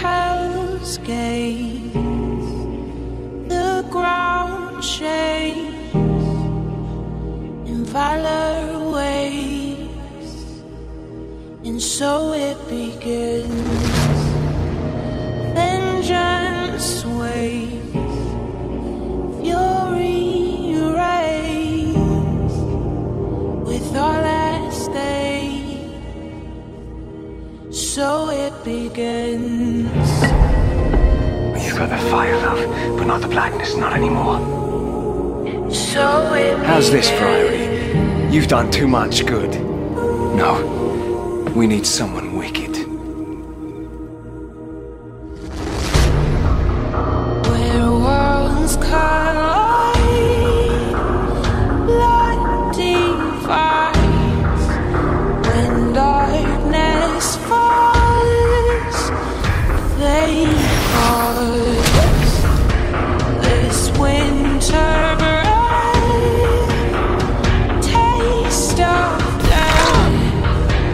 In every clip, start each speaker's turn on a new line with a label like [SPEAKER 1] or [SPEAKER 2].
[SPEAKER 1] hell's gates. The ground shakes and valor waves, and so it begins. So it begins.
[SPEAKER 2] You've got the fire, love, but not the blackness, not anymore.
[SPEAKER 1] So it
[SPEAKER 2] How's this. Friary? You've done too much good. No. We need someone wicked.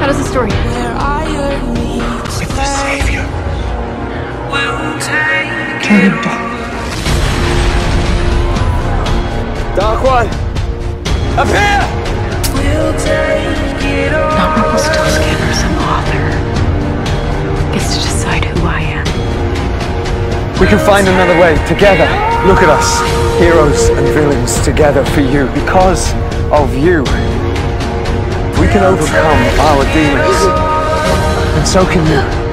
[SPEAKER 3] How does the story end?
[SPEAKER 1] Where iron meets
[SPEAKER 2] With the. Savior.
[SPEAKER 1] We'll take
[SPEAKER 2] Turn
[SPEAKER 1] it
[SPEAKER 2] it back. Dark One! Up here!
[SPEAKER 1] We'll take it all.
[SPEAKER 3] Not Rumpelstiltskin or some author. Gets to decide who I am.
[SPEAKER 2] We can find another way, together. Look at us, heroes and villains together for you, because of you. Can overcome our demons, and so can you.